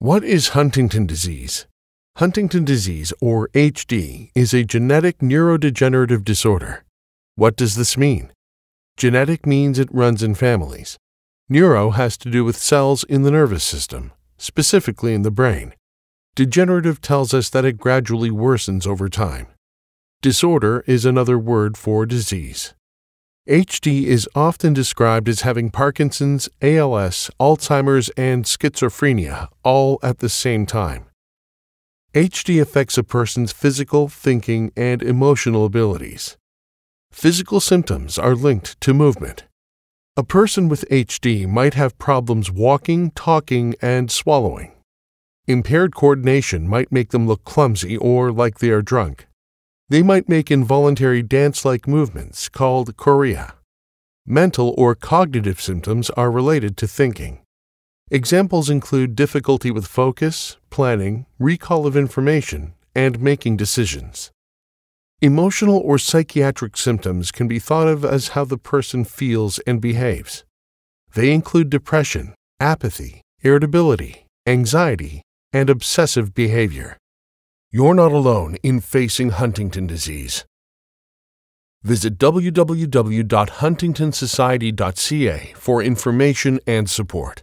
What is Huntington disease? Huntington disease, or HD, is a genetic neurodegenerative disorder. What does this mean? Genetic means it runs in families. Neuro has to do with cells in the nervous system, specifically in the brain. Degenerative tells us that it gradually worsens over time. Disorder is another word for disease. HD is often described as having Parkinson's, ALS, Alzheimer's, and schizophrenia all at the same time. HD affects a person's physical, thinking, and emotional abilities. Physical symptoms are linked to movement. A person with HD might have problems walking, talking, and swallowing. Impaired coordination might make them look clumsy or like they are drunk. They might make involuntary dance like movements called chorea. Mental or cognitive symptoms are related to thinking. Examples include difficulty with focus, planning, recall of information, and making decisions. Emotional or psychiatric symptoms can be thought of as how the person feels and behaves. They include depression, apathy, irritability, anxiety, and obsessive behavior. You're not alone in facing Huntington disease. Visit www.huntingtonsociety.ca for information and support.